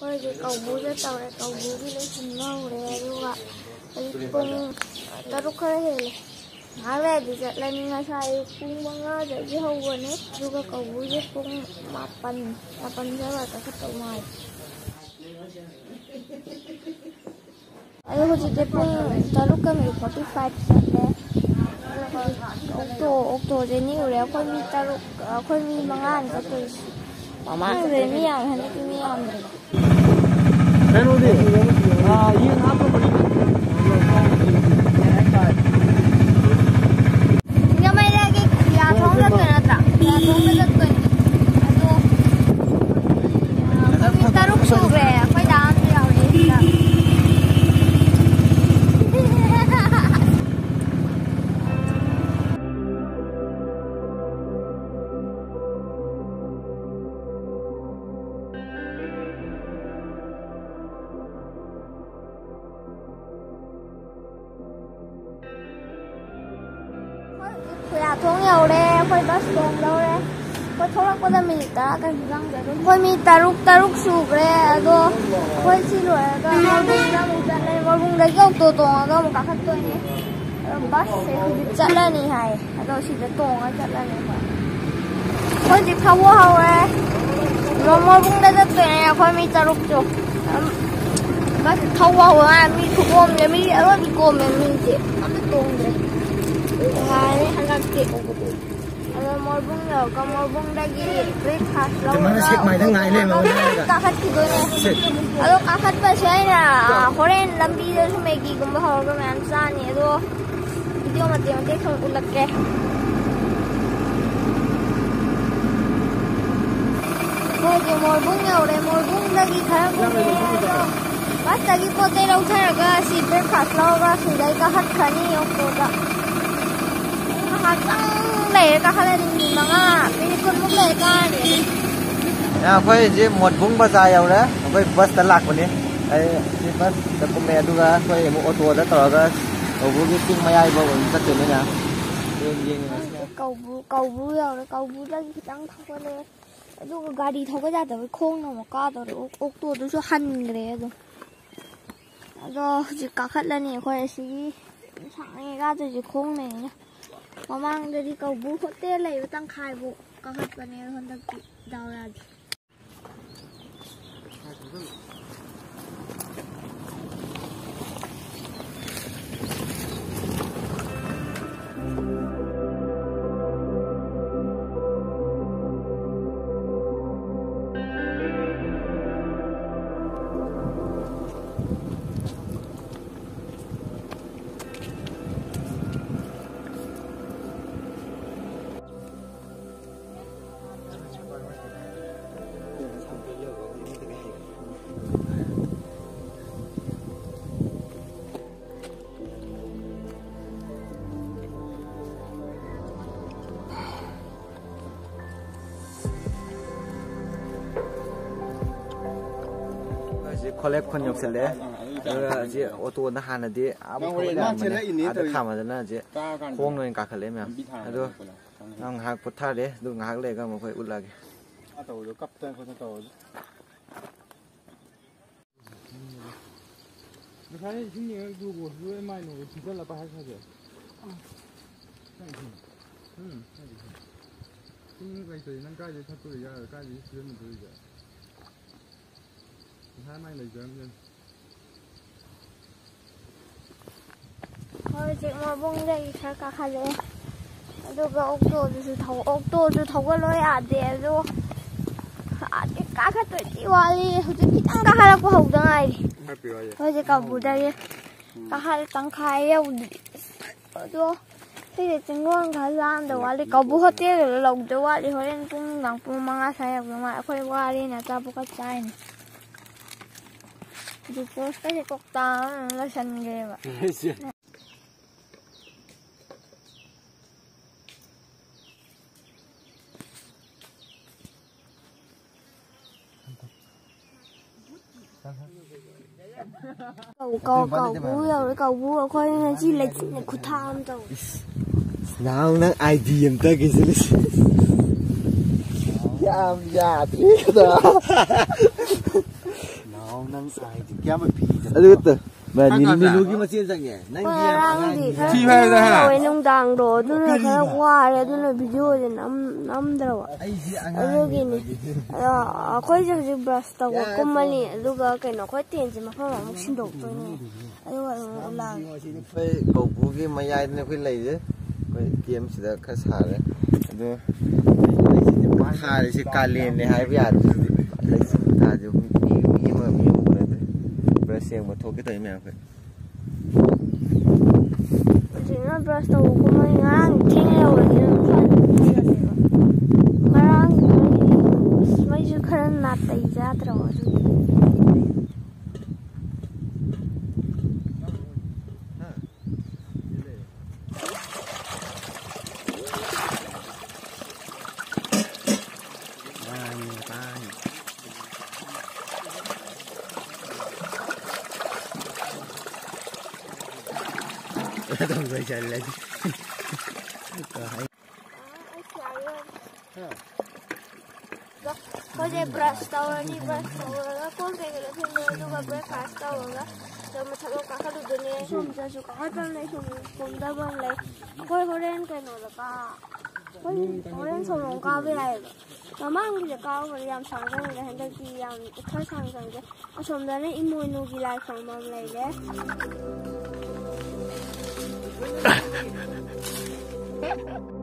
કોઈ જે કૌબુ જતા હોય કૌબુ બી લઈ સંભાવ રહે જોવા પણ તારું ખરે હવે એટલે નિના સાહેબ કુંગ મંગાવે જે હોવું ને જોકે કૌબુ જે કુંગ માપન માપન જવા તો ખતમ હોય હવે હજી તે પણ તારું કમે ફોર્ટી ફાઈવ છે ઓક્ટો ઓક્ટો જે નીવડે અખોઈ મી તારું અખોઈ મી મંગાવે તો કહીશું Mamãe, me ama, me ama. É no dia. Ah, e na Taruk sube, phải đàn thì hầu hết. 봤어 너래 그 초록보다 밀다 아까 유랑대로 그 밀다 룩다룩 수그래 아도 그 싫어해가 멀봉다 못하네 멀봉다 겨우도 동화가 뭐 가깝더니 봤어 그게 잘라니 하이 아도 시대 동화 잘라니 하이 거기 타고 하오래 너 멀봉다 잤더니 그 밀다 룩쪽 맞아 타고 하오래 미 두고 오면 미 여러 두고 오면 미지 안 두고 오면 아 하나 끼고 ꯁꯦꯛ ꯃꯥꯏꯗ ꯉꯥꯏ ꯂꯩꯔꯝꯃꯦ ꯑꯩꯉꯣꯟꯗ ꯀꯥꯈꯠꯈꯤꯗꯣꯏꯅꯦ ꯑꯗꯣ ꯀꯥꯈꯠꯄꯁꯦ ꯑꯩꯅ ꯍꯣꯔꯦꯟ ꯂꯝꯕꯤꯗꯁꯨ ꯃꯦꯒꯤꯒꯨꯝꯕ ꯍꯧꯔꯒ ꯃꯌꯥꯝ ꯆꯥꯅꯤ ꯑꯗꯣ ꯚꯤꯗꯤꯑꯣ ꯃꯇꯦꯛ ꯃꯇꯦꯛ ꯈꯔ ꯎꯠꯂꯛꯀꯦ ꯑꯩꯈꯣꯏꯁꯦ ꯃꯣꯔꯕꯨꯡ ꯌꯧꯔꯦ ꯃꯣꯔꯕꯨꯡꯗꯒꯤ ꯈꯔ ꯀꯨꯝꯃꯦ ꯑꯗꯣ ꯕꯁꯇꯒꯤ ꯄꯣꯠ ꯆꯩ ꯂꯧꯊꯔꯒ ꯁꯤ ꯕ꯭ꯔꯦꯛꯐꯥꯁ ꯂꯧꯔꯒ ꯁꯤꯗꯩ ꯀꯥꯈꯠꯈ꯭ꯔꯅꯤ ꯑꯣꯛꯇꯣꯗ sang leka halen manga mini kun muk leka ni ya koi je mot bung ba ja yaw le koi bus ta lak ni ai si bus ta kum me du ga koi mu auto da ta ga obu gi ting mai ai ba un ta te ni na cầu bu cầu bu rồi cầu bu đang đang thâu cái đấy lúc gà đi thâu cái ra tới khung nó mà co rồi ốc ốc tua tôi cho hằn cái đấy rồi rồi chỉ này khoe xí sẵn này ra rồi chỉ khung này มามังเดี๋ยวนี้ก็บุโคเตเลยตั้งคายบุก็เฮ็ดปานนี้คนตะกิดาวราด thì collect con nhóc sẽ đấy rồi chị ô tô nó hàn là đi à bố thôi là mình à được tham rồi nè không nên cả khởi lên mà rồi ngang hàng bút tha đấy đúng ngang này các mà phải út lại tàu được cấp tên con tàu cái chúng nhớ du bộ du mai nổi chỉ cần là ba hai sao rồi ừ cái gì nâng cao thì thật tôi giờ cái gì chưa mình tôi giờ ꯍꯧꯖꯤꯛ ꯃꯣꯔꯕꯨꯡꯗꯒꯤ ꯈꯔ ꯀꯥꯈꯠꯂꯛꯑꯦ ꯑꯗꯨꯒ ꯑꯣꯛꯇꯣꯗꯨꯁꯨ ꯊꯧ ꯑꯣꯛꯇꯣꯁꯨ ꯊꯧꯒꯠꯂꯣ ꯌꯥꯗꯦ ꯑꯗꯣ ꯑꯥꯗꯤ ꯀꯥꯈꯠꯇꯣꯏꯗꯤ ꯋꯥꯠꯂꯤ ꯍꯧꯖꯤꯛ ꯈꯤꯇꯪ ꯀꯥꯈꯠꯂꯛꯄ ꯍꯧꯗ ꯉꯥꯏꯔꯤ ꯍꯧꯖꯤꯛ ꯀꯥꯕꯨꯗꯒꯤ ꯀꯥꯈꯠ ꯇꯪꯈꯥꯏ ꯌꯧꯗ꯭ꯔꯤ ꯑꯗꯣ ꯁꯤꯁꯦ ꯆꯤꯡꯒꯣꯟ ꯈꯔ ꯂꯥꯟꯗ ꯋꯥꯠꯂꯤ ꯀꯧꯕꯨ ꯍꯣꯇꯦꯜꯗ ꯂꯧꯗ ꯋꯥꯠꯂꯤ ꯍꯣꯔꯦꯟ ꯄꯨꯡ ꯅꯨꯡꯗꯥꯡ ꯄꯨꯡ ꯃꯉꯥ ꯁ꯭ꯋꯥꯏ ꯌꯧꯗꯧ ꯃꯥꯜꯂꯦ ꯑꯩꯈꯣꯏ ꯋꯥꯔꯦꯅ Di post kasi koktaan, lasan gaya ba? cầu cầu cầu vú rồi cầu vú rồi coi là chỉ là chỉ là cút tham đâu nào nó ai đi em ta cái gì làm giả thế đó nang sai thì kia mà bị rồi được mà nhìn mình lúc mà xin rằng nhỉ nang kia mà chi phải ra hả rồi nung đằng qua rồi tôi là video thì năm năm đâu ạ rồi cái này à khói giờ thì brush tao có công mà nè lúc cái nó khói tiền thì mà không làm xin đồ tôi nè rồi là phải cổ vũ cái mà ai cái lấy chứ cái kiếm chỉ là khách sạn đấy rồi hai cái cái liền này hai bây giờ lấy thả cho mình Спасибо, толкита имявка. Почему просто у меня не 可能拿等一下，等我。Tunggu jalan lagi. मुझे brush tower नहीं brush tower का कौन देगा फिर मैं तो कब brush fast का होगा तो मैं चलो काका तो दुनिया सुन जा चुका है तो नहीं सुन सुन दब ले कोई कोरेन के नो लगा कोई कोरेन सुन लोग का भी लाएगा मामा मुझे काव कर याम सांगे मुझे हंडल की याम इतना सांगे मुझे और सुन दने इमोइनो की लाइफ मामा लाएगा Ha ha ha!